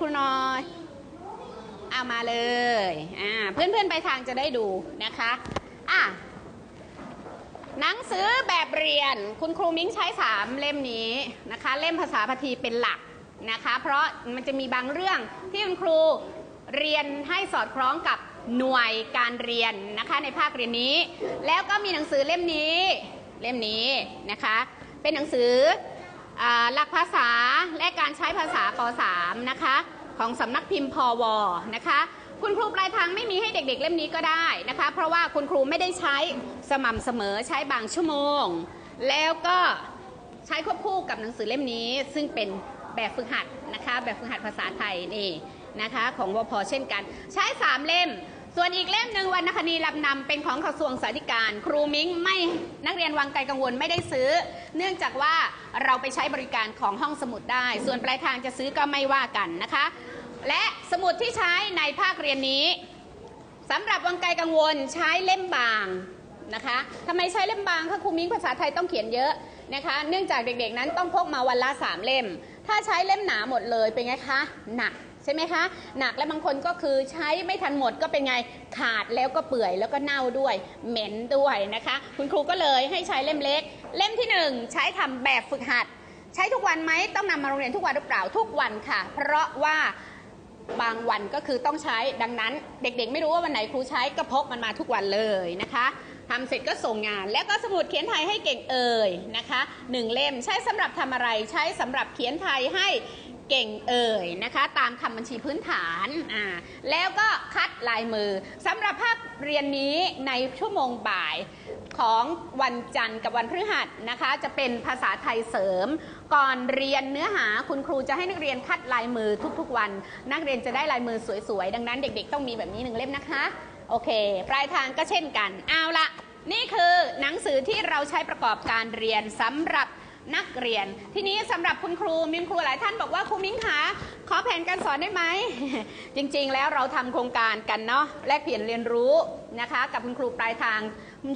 ครูน้อยเอามาเลยอ่าเพื่อนๆไปทางจะได้ดูนะคะอะหนังสือแบบเรียนคุณครูมิ้งใช้3เล่มนี้นะคะ เล่มภาษาพาทีเป็นหลักนะคะ เพราะมันจะมีบางเรื่องที่คุณครูเรียนให้สอดคล้องกับหน่วยการเรียนนะคะในภาคเรียนนี้ แล้วก็มีหนังสือเล่มนี้เล่มนี้นะคะ เป็นหนังสือ หลักภาษาและการใช้ภาษาป .3 นะคะของสำนักพิมพ์พอวนะคะ คุณครูปลายทางไม่มีให้เด็กๆ เล่มนี้ก็ได้นะคะ เพราะว่าคุณครูไม่ได้ใช้สม่ำเสมอใช้บางชั่วโมง แล้วก็ใช้ควบคู่กับหนังสือเล่มนี้ ซึ่งเป็นแบบฝึกหัดนะคะ แบบฝึกหัดภาษาไทยนี่นะคะ ของวพเช่นกัน ใช้ 3 เล่ม ส่วนอีกเล่มหนึ่งวรรณคดีลำนำเป็นของกระทรวงสาธการ ครูมิ้งไม่นักเรียนวังไกลกังวลไม่ได้ซื้อ เนื่องจากว่าเราไปใช้บริการของห้องสมุดได้ ส่วนปลายทางจะซื้อก็ไม่ว่ากันนะคะ และสมุดที่ใช้ในภาคเรียนนี้สำหรับวังไกลกังวลใช้เล่มบางนะคะทำไมใช้เล่มบางคะครูมิ้งภาษาไทยต้องเขียนเยอะนะคะ เนื่องจากเด็กๆนั้นต้องพกมาวันละสามเล่ม ถ้าใช้เล่มหนาหมดเลยเป็นไงคะหนัก ใช่ไหมคะ หนักและบางคนก็คือใช้ไม่ทันหมดก็เป็นไงขาดแล้วก็เปื่อยแล้วก็เน่าด้วย เหม็นด้วยนะคะ คุณครูก็เลยให้ใช้เล่มเล็ก เล่มที่หนึ่งใช้ทำแบบฝึกหัด ใช้ทุกวันไหมต้องนำมาโรงเรียนทุกวันหรือเปล่าทุกวันค่ะ เพราะว่าบางวันก็คือต้องใช้ดังนั้น เด็กๆ ไม่รู้ว่าวันไหนครูใช้ก็พกมันมาทุกวันเลยนะคะทำเสร็จก็ส่งงาน แล้วก็สมุดเขียนไทยให้เก่งเอ่ยนะคะหนึ่งเล่มใช้สำหรับทำอะไรใช้สำหรับเขียนไทยให้ เก่งเอ่ยนะคะ ตามคำบัญชีพื้นฐานอ่าแล้วก็คัดลายมือสำหรับภาคเรียนนี้ในชั่วโมงบ่ายของวันจันทร์กับวันพฤหัสนะคะ จะเป็นภาษาไทยเสริม ก่อนเรียนเนื้อหาคุณครูจะให้นักเรียนคัดลายมือทุกๆวัน นักเรียนจะได้ลายมือสวยๆ ดังนั้นเด็กๆ ต้องมีแบบนี้หนึ่งเล่มนะคะ โอเค ปลายทางก็เช่นกัน เอาละนี่คือหนังสือที่เราใช้ประกอบการเรียนสำหรับ นักเรียน ทีนี้สำหรับคุณครูมีครูหลายท่านบอกว่าครูมิ้งคะขอแผนการสอนได้ไหม จริงๆแล้วเราทำโครงการกันเนาะแลกเปลี่ยนเรียนรู้นะคะ กับคุณครูปลายทาง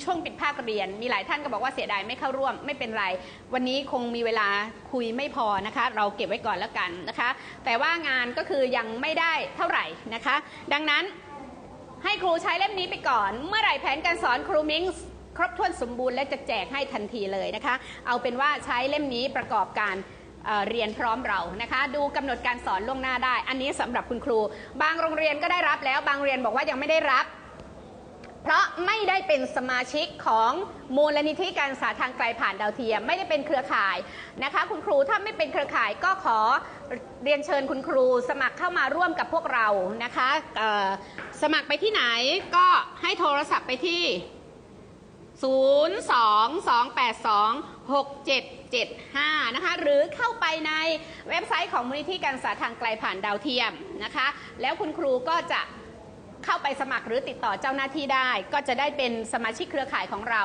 ช่วงปิดภาคเรียน มีหลายท่านก็บอกว่าเสียดายไม่เข้าร่วมไม่เป็นไร วันนี้คงมีเวลาคุยไม่พอนะคะ เราเก็บไว้ก่อนแล้วกันนะคะ แต่ว่างานก็คือยังไม่ได้เท่าไหร่นะคะ ดังนั้นให้ครูใช้เล่มนี้ไปก่อน เมื่อไหร่แผนการสอนครูมิ้ง ครบถ้วนสมบูรณ์และจะแจกให้ทันทีเลยนะคะ เอาเป็นว่าใช้เล่มนี้ประกอบการเเรียนพร้อมเรานะคะ ดูกำหนดการสอนล่วงหน้าได้ อันนี้สำหรับคุณครู บางโรงเรียนก็ได้รับแล้ว บางเรียนบอกว่ายังไม่ได้รับ เพราะไม่ได้เป็นสมาชิกของมูลนิธิการศึกษาทางไกลผ่านดาวเทียม ไม่ได้เป็นเครือข่ายนะคะ คุณครูถ้าไม่เป็นเครือข่ายก็ขอเรียนเชิญคุณครู สมัครเข้ามาร่วมกับพวกเรานะคะสมัครไปที่ไหนก็ให้โทรศัพท์ไปที่ 022826775 นะคะ หรือเข้าไปในเว็บไซต์ของมูลนิธิการศึกษาทางไกลผ่านดาวเทียมนะคะ แล้วคุณครูก็จะเข้าไปสมัครหรือติดต่อเจ้าหน้าที่ได้ ก็จะได้เป็นสมาชิกเครือข่ายของเรา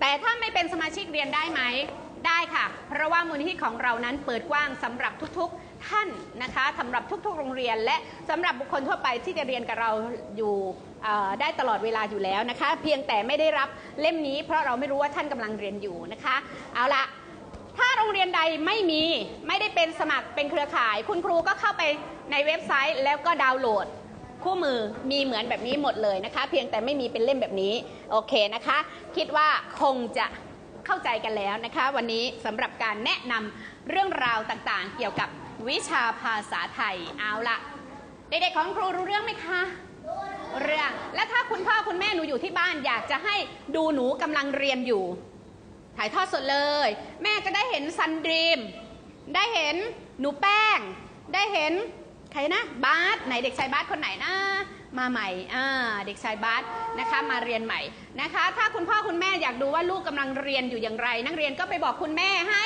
แต่ถ้าไม่เป็นสมาชิกเรียนได้ไหม ได้ค่ะ เพราะว่ามูลนิธิของเรานั้นเปิดกว้างสำหรับทุกๆท่านนะคะสำหรับทุกๆ โรงเรียน และสำหรับบุคคลทั่วไปที่จะเรียนกับเราอยู่ได้ตลอดเวลาอยู่แล้วนะคะ เพียงแต่ไม่ได้รับเล่มนี้ เพราะเราไม่รู้ว่าท่านกำลังเรียนอยู่นะคะเอาละถ้าโรงเรียนใดไม่มีไม่ได้เป็นสมัครเป็นเครือข่าย คุณครูก็เข้าไปในเว็บไซต์แล้วก็ดาวน์โหลด คู่มือมีเหมือนแบบนี้หมดเลยนะคะ เพียงแต่ไม่มีเป็นเล่มแบบนี้โอเคนะคะ คิดว่าคงจะ เข้าใจกันแล้วนะคะ วันนี้สำหรับการแนะนำเรื่องราวต่างๆ เกี่ยวกับวิชาภาษาไทยเอาละเด็กๆของครูรู้เรื่องไหมคะเรื่องและถ้าคุณพ่อคุณแม่หนูอยู่ที่บ้านอยากจะให้ดูหนูกำลังเรียนอยู่ ถ่ายทอดสดเลย แม่จะได้เห็นซันดรีม ได้เห็นหนูแป้ง ได้เห็นใครนะบาสไหนเด็กชายบาสคนไหนนะ มาใหม่เด็กชายบาสนะคะมาเรียนใหม่นะคะ ถ้าคุณพ่อคุณแม่อยากดูว่าลูกกำลังเรียนอยู่อย่างไร นักเรียนก็ไปบอกคุณแม่ให้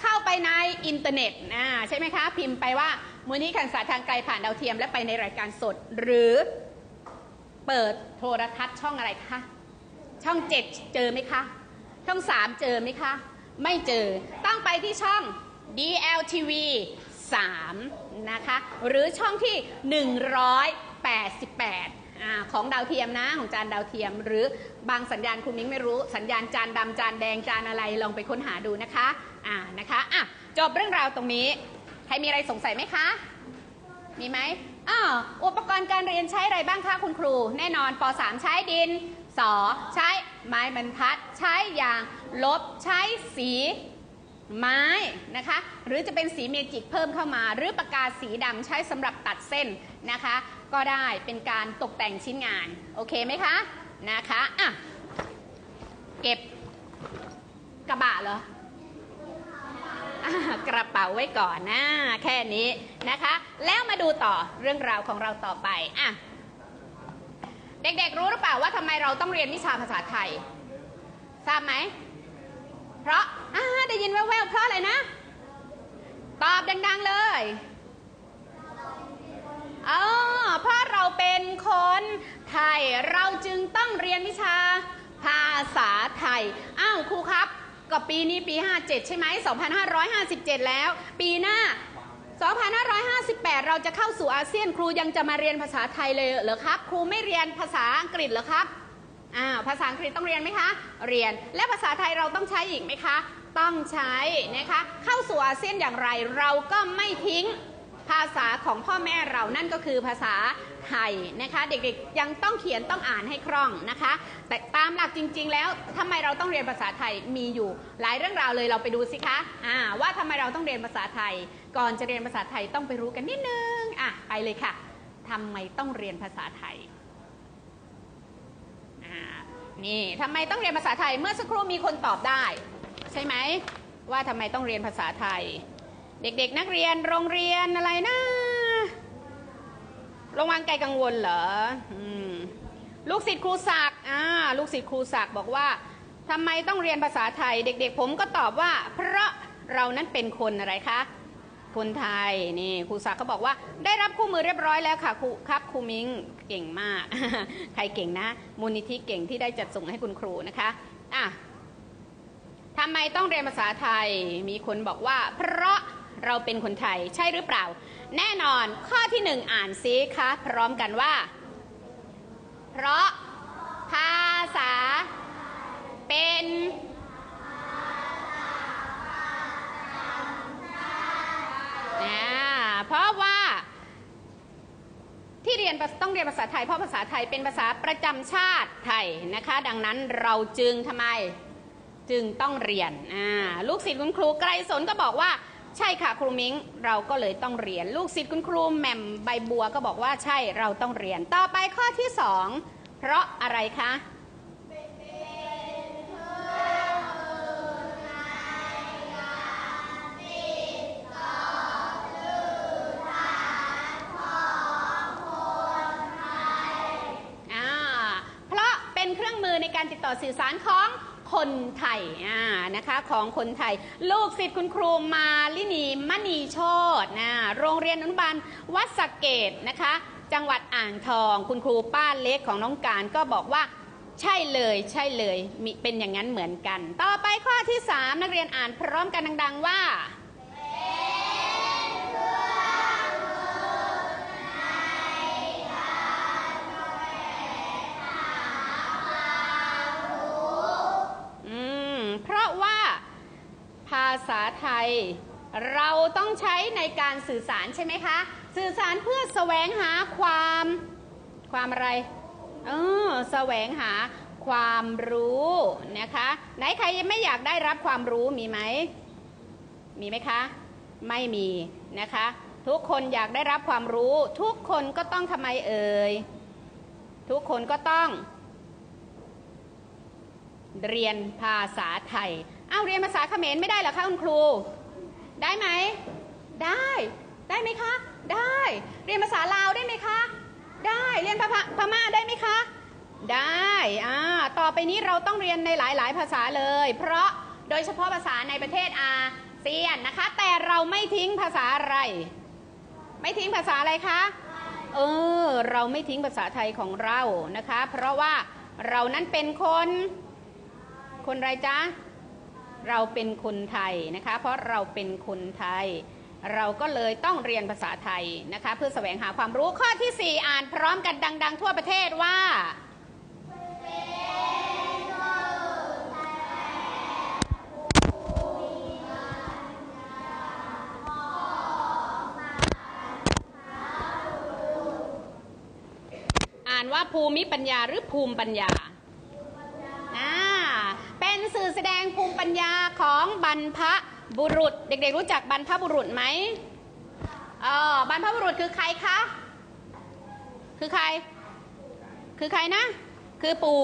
เข้าไปในอินเทอร์เน็ตอ่าใช่ไหมคะ พิมพ์ไปว่ามูลนิธิการศึกษาทางไกลผ่านดาวเทียม และไปในรายการสด หรือเปิดโทรทัศน์ช่องอะไรคะช่องเจ็ดเจอไหมคะช่องสามเจอไหมคะไม่เจอต้องไปที่ช่อง DLTV 3 นะคะ หรือช่องที่ 88 อ่าของดาวเทียมนะของจานดาวเทียม หรือบางสัญญาณคุณมิ้งไม่รู้สัญญาณจานดำจานแดงจานอะไรลองไปค้นหาดูนะคะอ่านะคะอะจบเรื่องราวตรงนี้ ใครมีอะไรสงสัยไหมคะ มีไหมอ้าวอุปกรณ์การเรียนใช้อะไรบ้างคะคุณครู แน่นอนป .3 ใช้ดินสอใช้ไม้บรรทัด ใช้ยาง ลบใช้สีไม้นะคะ หรือจะเป็นสีเมจิกเพิ่มเข้ามา หรือปากกาสีดำใช้สำหรับตัดเส้นนะคะ ก็ได้เป็นการตกแต่งชิ้นงาน โอเคไหมคะ นะคะอะเก็บกระบะเหรอกระเป๋าไว้ก่อนนะแค่นี้นะคะ แล้วมาดูต่อเรื่องราวของเราต่อไปอะเด็กๆรู้หรือเปล่าว่าทำไมเราต้องเรียนวิชาภาษาไทย ทราบไหม เพราะอ่าได้ยินแว่วๆเพราะอะไรนะ ตอบดัง ๆ เลยอ๋อเพราะเราเป็นคน ไทย เราจึงต้องเรียนวิชาภาษาไทย อ้าวครูครับก็ปีนี้ปี 57 ใช่ไหม 2557 แล้ว ปีหน้า 2558 เราจะเข้าสู่อาเซียนครูยังจะมาเรียนภาษาไทยเลยเหรอครับ ครูไม่เรียนภาษาอังกฤษเหรอครับอ้าวภาษาอังกฤษต้องเรียนไหมคะ เรียน และภาษาไทยเราต้องใช้อีกไหมคะ ต้องใช้นะคะ เข้าสู่อาเซียนอย่างไร เราก็ไม่ทิ้ง ภาษาของพ่อแม่เรานั่นก็คือภาษาไทยนะคะ เด็กๆยังต้องเขียนต้องอ่านให้คล่องนะคะ แต่ตามหลักจริง ๆ แล้วทำไมเราต้องเรียนภาษาไทยมีอยู่หลายเรื่องราวเลยเราไปดูสิคะอ่าว่าทำไมเราต้องเรียนภาษาไทย ก่อนจะเรียนภาษาไทยต้องไปรู้กันนิดนึงอะไปเลยค่ะทำไมต้องเรียนภาษาไทยอ่านี่ทำไมต้องเรียนภาษาไทยเมื่อสักครู่มีคนตอบได้ ใช่ไหมว่าทำไมต้องเรียนภาษาไทย เด็กๆนักเรียนโรงเรียนอะไรนะโรงวังไกลกังวลเหรออลูกศิษย์ครูศักดิ์อ่าลูกศิษย์ครูศักดิ์บอกว่าทำไมต้องเรียนภาษาไทย เด็ก ๆ ผมก็ตอบว่า เพราะเรานั้นเป็นคนอะไรคะคนไทยนี่ครูศักดิ์เขาบอกว่า ได้รับคู่มือเรียบร้อยแล้วค่ะครูครับครูมิงเก่งมาก ใครเก่งนะ มูลนิธิเก่งที่ได้จัดส่งให้คุณครูนะคะอะทำไมต้องเรียนภาษาไทยมีคนบอกว่า เพราะ เราเป็นคนไทยใช่หรือเปล่า แน่นอนข้อที่หนึ่งอ่านซิคะพร้อมกันว่า เพราะภาษาเป็นอ่าเพราะว่า ที่เรียนต้องเรียนภาษาไทย เพราะภาษาไทยเป็นภาษาประจำชาติไทยนะคะ ดังนั้นเราจึงทำไมจึงต้องเรียนลูกศิษย์คุณครูไกรสนก็บอกว่า ใช่ค่ะครูมิงเราก็เลยต้องเรียนลูกศิษย์คุณครูแหม่มใบบัวก็บอกว่าใช่เราต้องเรียนต่อไปข้อที่สองเพราะอะไรคะเพราะเป็นเครื่องมือในการติดต่อสื่อสารของ คนไทยอ่านะคะของคนไทย ลูกศิษย์คุณครูมาลินีมณีโชตนะโรงเรียนอนุบาลวัดสเกตนะคะ จังหวัดอ่างทอง คุณครูป้าเล็กของน้องการก็บอกว่าใช่เลยใช่เลยมีเป็นอย่างนั้นเหมือนกัน ต่อไปข้อที่ 3 นักเรียนอ่านพร้อมกันดัง ๆ ว่า เราต้องใช้ในการสื่อสารใช่ไหมคะ สื่อสารเพื่อแสวงหาความความอะไรเออแสวงหาความรู้นะคะ ไหนใครไม่อยากได้รับความรู้มีไหมมีไหมคะ ไม่มีนะคะ ทุกคนอยากได้รับความรู้ ทุกคนก็ต้องทำไมเอ่ยทุกคนก็ต้อง เรียนภาษาไทยอ้าวเรียนภาษาเขมรไม่ได้เหรอคะคุณครู ได้ไหม ได้ ได้ไหมคะ ได้ เรียนภาษาลาวได้ไหมคะ ได้ เรียนพพม่าได้ไหมคะ ได้ อ่า ต่อไปนี้เราต้องเรียนในหลายๆ ภาษาเลย เพราะโดยเฉพาะภาษาในประเทศอาเซียนนะคะ แต่เราไม่ทิ้งภาษาอะไร ไม่ทิ้งภาษาอะไรคะ เออ เราไม่ทิ้งภาษาไทยของเรานะคะ เพราะว่าเรานั้นเป็นคน คนไรจ๊ะ เราเป็นคนไทยนะคะ เพราะเราเป็นคนไทย เราก็เลยต้องเรียนภาษาไทยนะคะ เพื่อแสวงหาความรู้ข้อที่ 4 อ่านพร้อมกันดัง ๆ ทั่วประเทศว่าานว่าภูมิปัญญาหรือภูมิปัญญา สื่อแสดงภูมิปัญญาของบรรพบุรุษ เด็กๆรู้จักบรรพบุรุษไหมเออบรรพบุรุษคือใครคะ คือใคร คือใครนะ คือปู่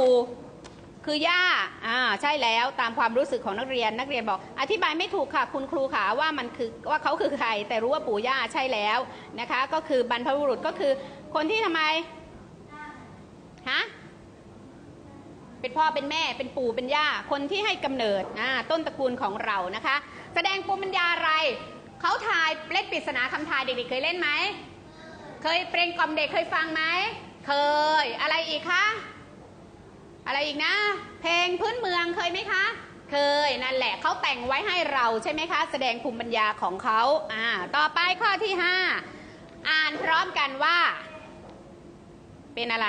คือย่า อ่า ใช่แล้ว ตามความรู้สึกของนักเรียน นักเรียนบอก อธิบายไม่ถูกค่ะ คุณครูขาว่ามันคือ ว่าเขาคือใคร แต่รู้ว่าปู่ย่าใช่แล้วนะคะ ก็คือบรรพบุรุษก็คือ คนที่ทำไม ฮะ เป็นพ่อเป็นแม่เป็นปู่เป็นย่าคนที่ให้กำเนิดต้นตระกูลของเรานะคะ แสดงภูมิปัญญาอะไรเขาทายเล่นปริศนาคำทายเด็กๆเคยเล่นไหมเคยเปล่งกล่อมเด็กเคยฟังไหมเคยอะไรอีกคะอะไรอีกนะ เพลงพื้นเมืองเคยไหมคะเคยนั่นแหละเขาแต่งไว้ให้เราใช่ไหมคะ แสดงภูมิปัญญาของเขาอ่าต่อไปข้อที่ 5 อ่านพร้อมกันว่า เป็นอะไร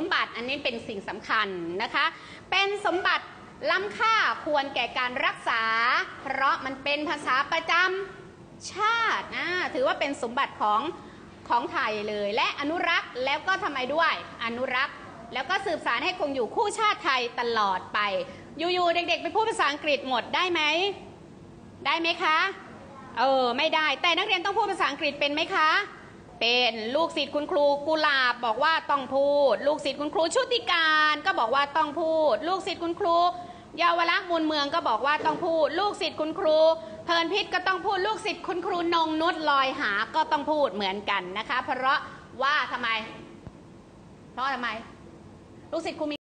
มบัติอันนี้เป็นสิ่งสำคัญนะคะ เป็นสมบัติล้ำค่าควรแก่การรักษา เพราะมันเป็นภาษาประจำชาตินะถือว่าเป็นสมบัติของของไทยเลย และอนุรักษ์แล้วก็ทำไมด้วยอนุรักษ์ แล้วก็สืบสารให้คงอยู่คู่ชาติไทยตลอดไปอยู่ๆเด็กๆ ไปพูดภาษาอังกฤษหมดได้ไหมได้ไหมคะ เออไม่ได้แต่นักเรียนต้องพูดภาษาอังกฤษเป็นไหมคะ เป็นลูกศิษย์คุณครูกุหลาบบอกว่าต้องพูด ลูกศิษย์คุณครูชุติการก็บอกว่าต้องพูด ลูกศิษย์คุณครูเยาวรักษ์มูลเมืองก็บอกว่าต้องพูด ลูกศิษย์คุณครูเพลินพิษก็ต้องพูด ลูกศิษย์คุณครูนงนุชลอยหาก็ต้องพูดเหมือนกันนะคะ เพราะว่าทำไม เพราะทำไม ลูกศิษย์ครูมี